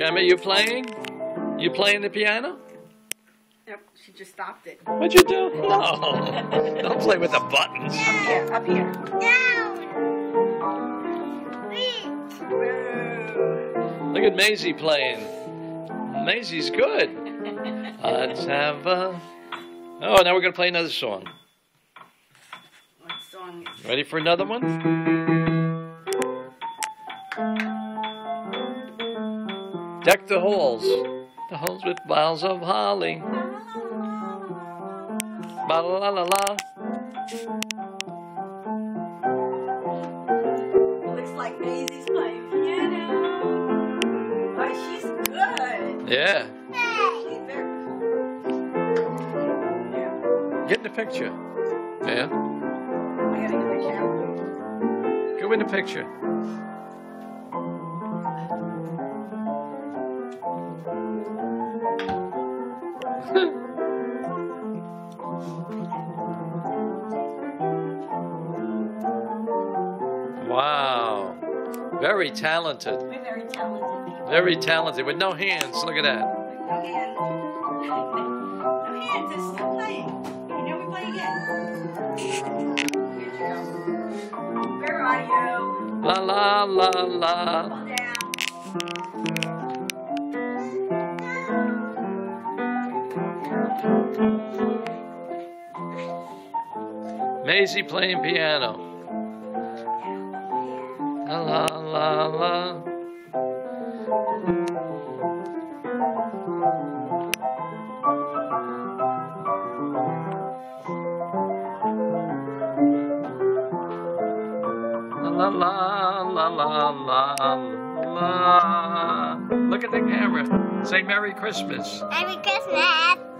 Gemma, you playing? You playing the piano? Yep, she just stopped it. What'd you do? No. Don't play with the buttons. Up here, up here. Down. Look at Maizie playing. Maizie's good. Let's have a. Oh, now we're gonna play another song. What song is Ready for another one? Deck the halls. The halls with boughs of holly. Ba la la la la. Looks like Maizie's playing piano. Oh, she's good. Yeah. She's very Yeah. Get in the picture. Yeah. I gotta get the camera. Go in the picture. Wow. Very talented. We're very talented people. Very talented with no hands. Look at that. No hands. No hands, it's still playing. Okay, now we play again. You. Where are you? La la la la. Fall down. Maizie playing piano. La la la la. La la la la la. Look at the camera. Say Merry Christmas. Merry Christmas.